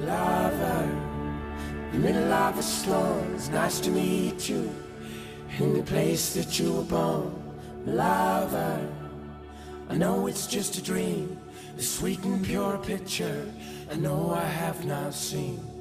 Lover, middle of a storm, it's nice to meet you in the place that you were born. Lover, I know it's just a dream, a sweet and pure picture I know I have not seen.